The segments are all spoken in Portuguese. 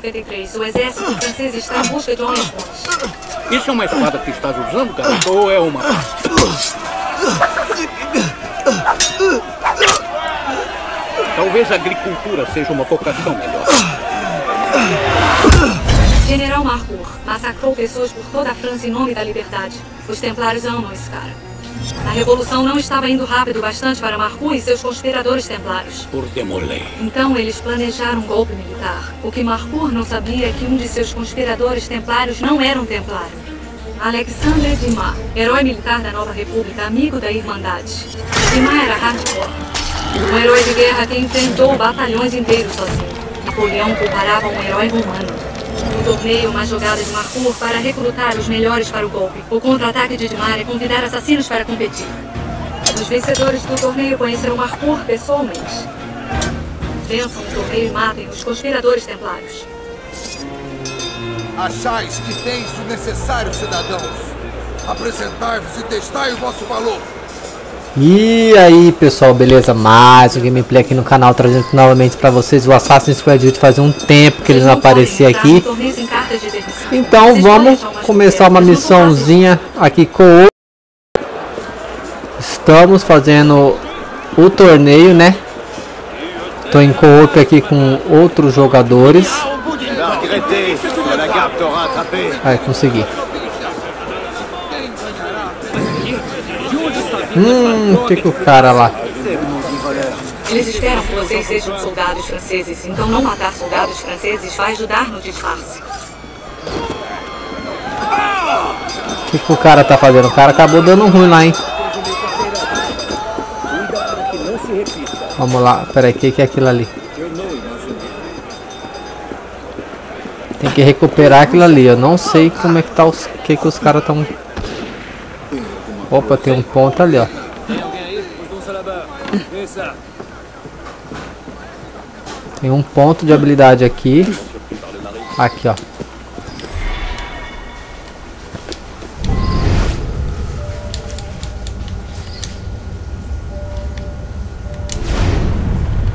1793. O exército francês está em busca de homens bons. Isso é uma espada que estás usando, garoto, ou é uma... Talvez a agricultura seja uma vocação melhor. General Marcourt massacrou pessoas por toda a França em nome da liberdade. Os templários amam esse cara. A revolução não estava indo rápido bastante para Marcourt e seus conspiradores templários. Por demolei. Então eles planejaram um golpe militar. O que Marcourt não sabia é que um de seus conspiradores templários não era um templário. Alexandre Dumas, herói militar da Nova República, amigo da Irmandade. Dumas era hardcore. Um herói de guerra que enfrentou batalhões inteiros sozinho. Napoleão comparava um herói romano. No torneio, uma jogada de Marcourt para recrutar os melhores para o golpe. O contra-ataque de Dimar é convidar assassinos para competir. Os vencedores do torneio conhecerão Marcourt pessoalmente. Vençam o torneio e matem os conspiradores templários. Achais que tens o necessário, cidadãos? Apresentai-vos e testai o vosso valor. E aí pessoal, beleza? Mais um gameplay aqui no canal, trazendo novamente para vocês o Assassin's Creed Unity. Fazia um tempo que ele não aparecia aqui. Então vamos começar uma missãozinha aqui com o... Estamos fazendo o torneio, né? Estou em co-op aqui com outros jogadores. Aí, consegui. Hum, o que que o cara lá? Eles esperam que vocês sejam soldados franceses, então não matar soldados franceses vai ajudar no disfarce. O que que o cara tá fazendo? O cara acabou dando ruim lá, hein? Vamos lá, peraí, o que que é aquilo ali? Tem que recuperar aquilo ali, eu não sei como é que tá os... O que que os caras estão... Opa, tem um ponto ali, ó. Tem um ponto de habilidade aqui. Aqui, ó.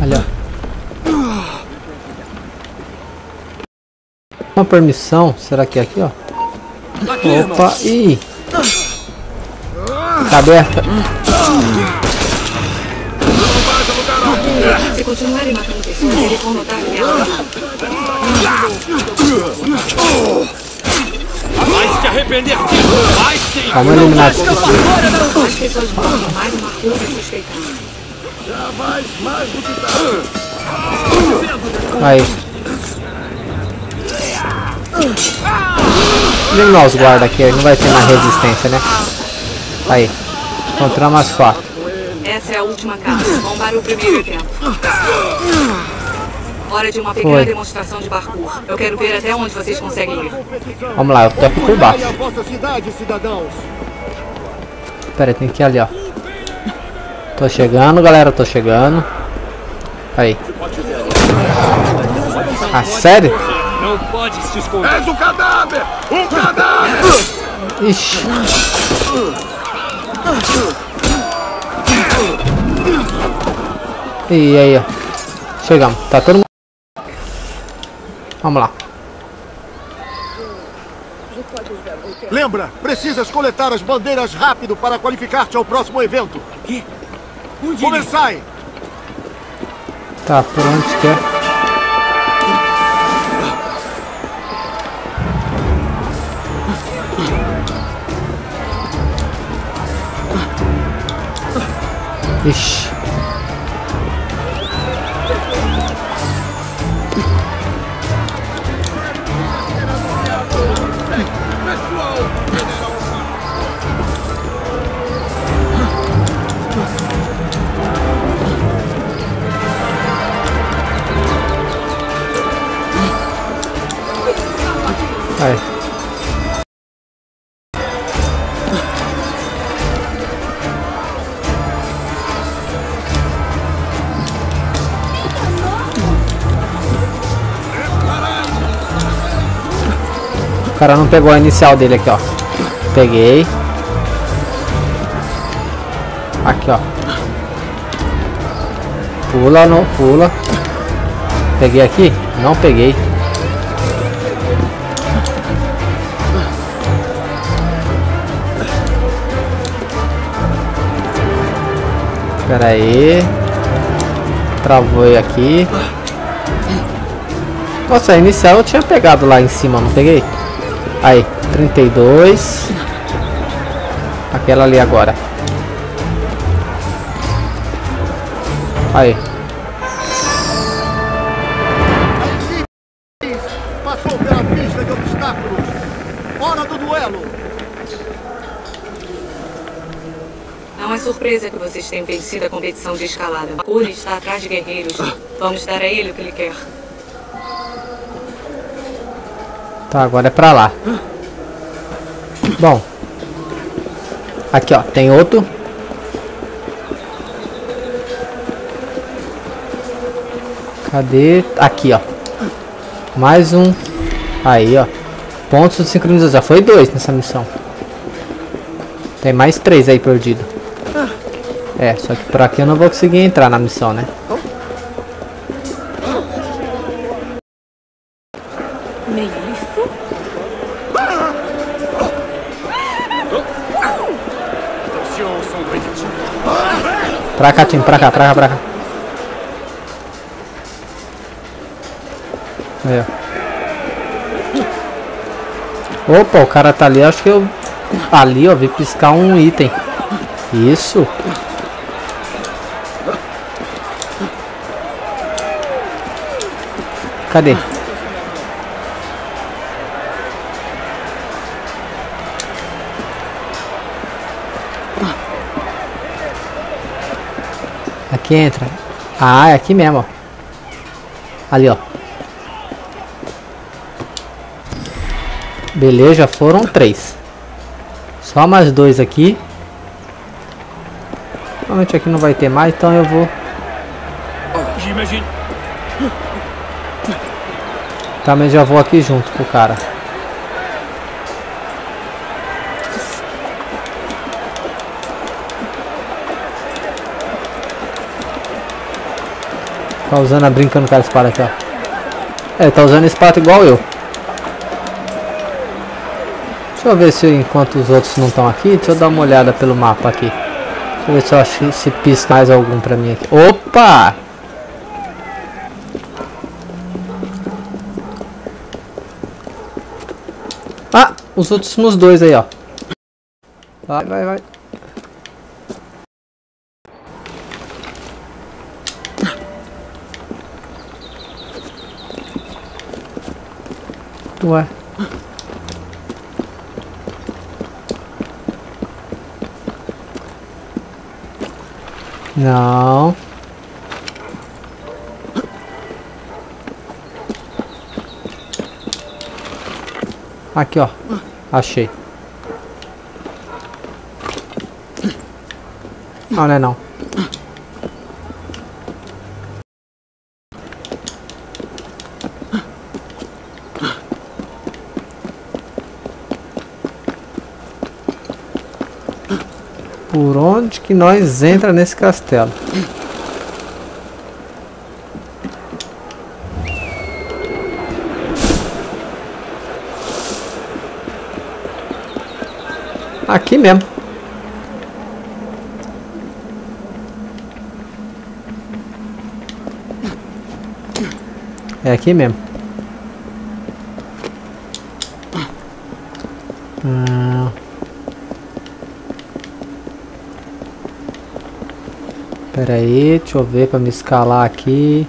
Ó. Uma permissão. Será que é aqui, ó? Opa, ih. Tá aberta. Se continuarem matando pessoas, eles vão notar que ela Vai se arrepender disso! Vai sim! Calma, Illuminati. As pessoas morrem, mais uma curva suspeitando. Aí. Eliminar os guardas aqui, não vai ter mais resistência, né? Aí. Encontramos as quatro. Essa é a última casa. Vamos para o primeiro evento. Hora de uma pequena Foi. demonstração de parkour. Eu quero ver até onde vocês conseguem ir. Vamos lá, eu tô aqui por baixo. Pera aí, tem que ir ali, ó. Tô chegando, galera, tô chegando. Aí. Ah, sério? Não pode se esconder! És um cadáver! Um cadáver! Ixi. E aí, ó. Chegamos. Tá todo mundo. Vamos lá. Lembra, precisas coletar as bandeiras rápido para qualificar-te ao próximo evento. Começai! Tá, por onde que Ixi. O cara não pegou a inicial dele aqui, ó. Peguei. Aqui, ó. Pula, não, pula. Peguei aqui? Não peguei. Espera aí. Travou aqui. Nossa, a inicial eu tinha pegado lá em cima, não peguei? Aí, 32. Aquela ali agora. Aí. Passou pela pista de obstáculos. Hora do duelo. Não é surpresa que vocês tenham vencido a competição de escalada. Curi está atrás de guerreiros. Vamos dar a ele o que ele quer. Tá, agora é pra lá. Bom. Aqui, ó. Tem outro. Cadê? Aqui, ó. Mais um. Aí, ó. Pontos de sincronização. Já foi dois nessa missão. Tem mais três aí perdido. É, só que por aqui eu não vou conseguir entrar na missão, né? Pra cá, time, pra cá, pra cá, pra cá. Aí, ó. Opa, o cara tá ali, acho que eu... Ali, ó, vi piscar um item. Isso. Cadê? Aqui entra. Ah, é aqui mesmo, ó. Ali, ó. Beleza, foram três. Só mais dois aqui. Provavelmente aqui não vai ter mais, então eu vou... Também já vou aqui junto com o cara. Tá usando a brincando com a espada aqui, ó. É, tá usando a espada igual eu. Deixa eu ver se enquanto os outros não estão aqui, deixa eu dar uma olhada pelo mapa aqui. Deixa eu ver se eu acho se pisca mais algum pra mim aqui. Opa! Ah, os últimos dois aí, ó. Vai, vai, vai. Ué. Não. Aqui, ó. Achei. Não é não. Por onde que nós entra nesse castelo? Aqui mesmo. É aqui mesmo. Hum. Pera aí, deixa eu ver pra me escalar aqui.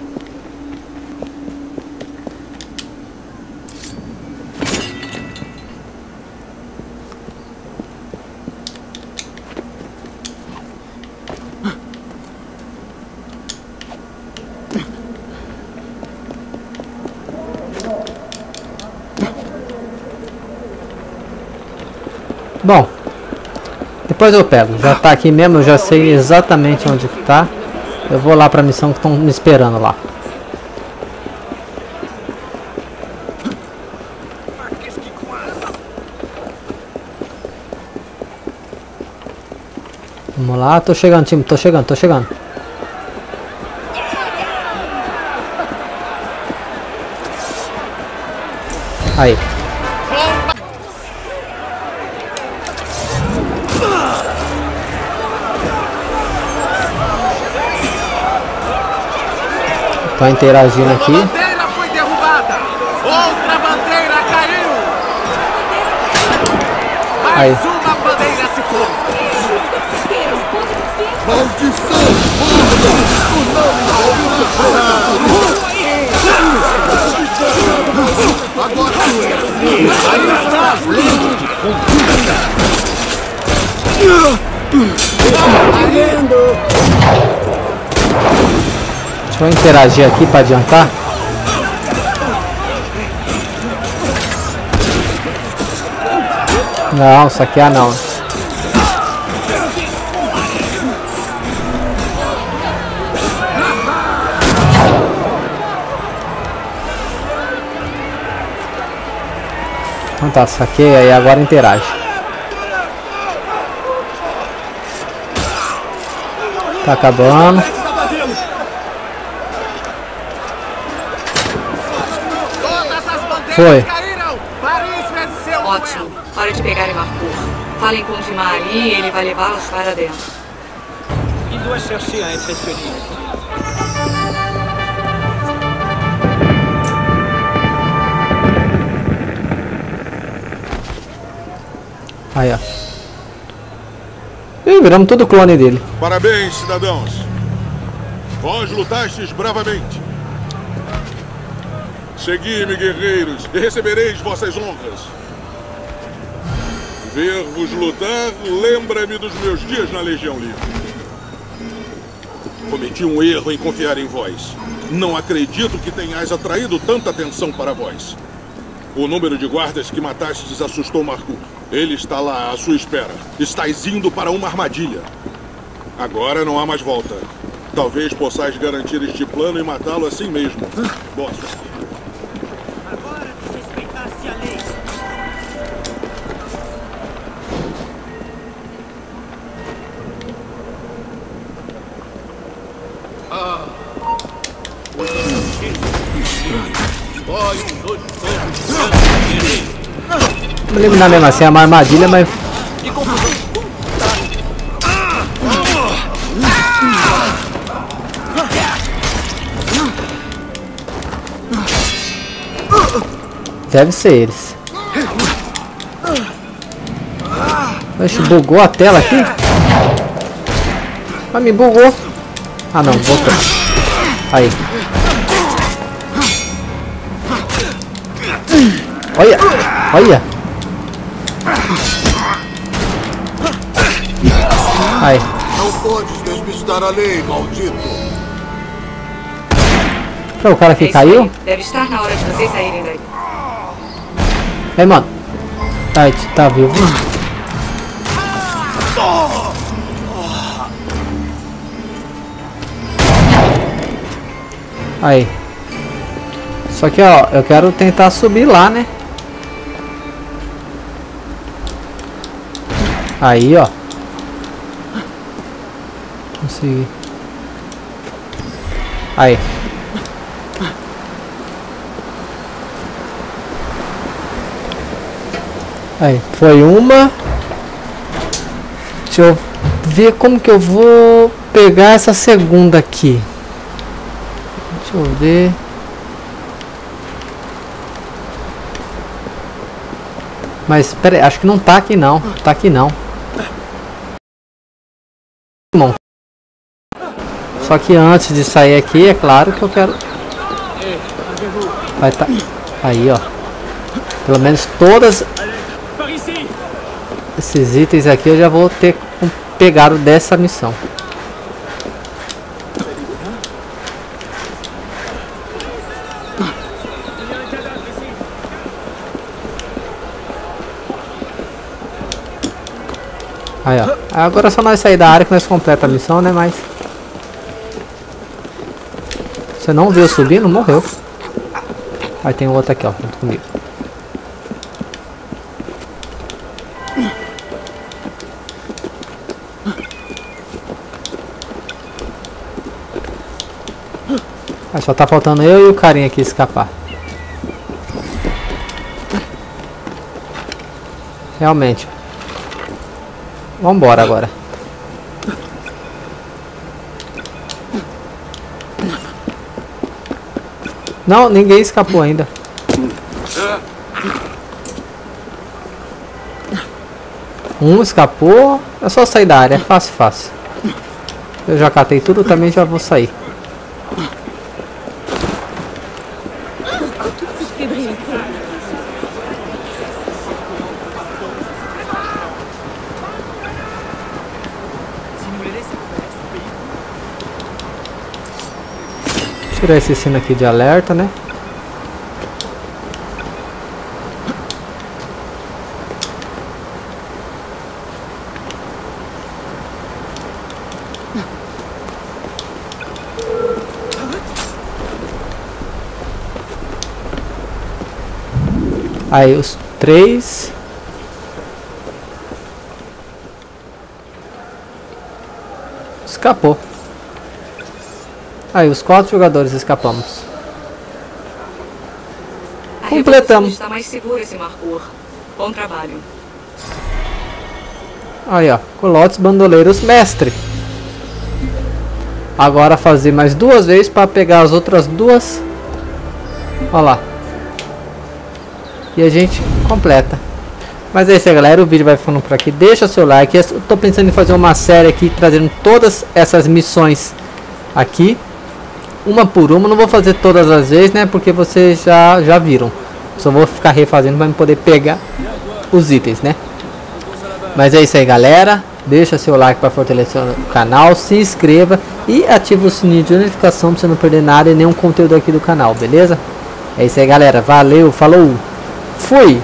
Depois eu pego. Já tá aqui mesmo, eu já sei exatamente onde que tá. Eu vou lá pra missão que estão me esperando lá. Vamos lá, tô chegando time, tô chegando, tô chegando. Aí. Tô interagindo aqui. Uma bandeira foi derrubada. Outra bandeira caiu. Mais Aí. uma bandeira se foi. Maldição! O nome Agora Deixa eu interagir aqui pra adiantar. Não, saquear não. Então tá, saquei aí agora interage. Tá acabando. Todas as bandeiras Foi. Ótimo. Hora de pegar Marcourt. Falem com o Dimar ali e ele vai levá-los para dentro. Il doit chercher impressionner. Aí, ó. Ih, viramos todo clone dele. Parabéns, cidadãos. Vós lutastes bravamente. Segui-me, guerreiros, e recebereis vossas honras. Ver-vos lutar lembra-me dos meus dias na Legião Livre. Cometi um erro em confiar em vós. Não acredito que tenhais atraído tanta atenção para vós. O número de guardas que matastes assustou Marco. Ele está lá à sua espera. Estais indo para uma armadilha. Agora não há mais volta. Talvez possais garantir este plano e matá-lo assim mesmo. Boa sorte. Vamos eliminar mesmo assim, é uma armadilha, mas... Deve ser eles. Oxe, bugou a tela aqui? Ah, me bugou. Ah não, voltou. Aí. Olha, olha. Aí. Não podes despistar a lei, maldito. Foi o cara que É caiu? aí. Deve estar na hora de vocês saírem daí. Aí, mano. Tá, tá vivo. Aí. Só que, ó, eu quero tentar subir lá, né? Aí, ó. Consegui. Aí. Aí, foi uma. Deixa eu ver como que eu vou pegar essa segunda aqui. Deixa eu ver. Mas pera acho que não tá aqui não. Tá aqui não. Bom. Só que antes de sair aqui, é claro que eu quero. Vai tá. Aí, ó. Pelo menos todas esses itens aqui eu já vou ter pegado dessa missão. Aí, ó. Agora é só nós sair da área que nós completa a missão, né? Mas... Você não viu subindo? Morreu. Aí tem outro aqui, ó. Junto comigo. Aí só tá faltando eu e o carinha aqui escapar. Realmente. Vambora agora. Não, ninguém escapou ainda. Um escapou. É só sair da área. É fácil, fácil. Eu já catei tudo, também já vou sair. Tirar esse sino aqui de alerta, né? Aí os três. Escapou. Aí os quatro jogadores escapamos. A Completamos. Está mais seguro esse Marcor. Bom trabalho. Aí ó, colotes bandoleiros mestre. Agora fazer mais duas vezes para pegar as outras duas. Olha lá. E a gente completa. Mas é isso aí galera, o vídeo vai ficando por aqui. Deixa seu like. Eu tô pensando em fazer uma série aqui trazendo todas essas missões aqui. Uma por uma, não vou fazer todas as vezes, né? Porque vocês já, já viram. Só vou ficar refazendo para poder pegar os itens, né? Mas é isso aí galera. Deixa seu like para fortalecer o canal, se inscreva e ative o sininho de notificação para você não perder nada e nenhum conteúdo aqui do canal, beleza? É isso aí galera, valeu, falou! Fui!